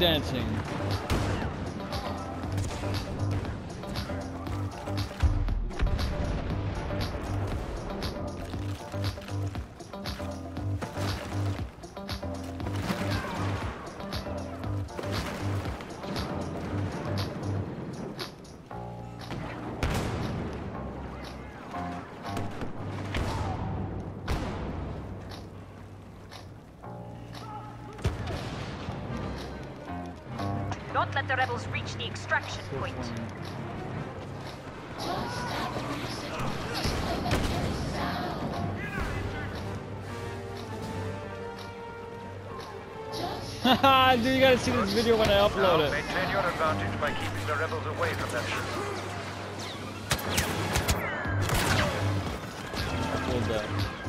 dancing. Don't let the rebels reach the extraction point. Haha, dude, you gotta see this video when I Now, upload it. maintain your advantage by keeping the rebels away from that ship. Hold that.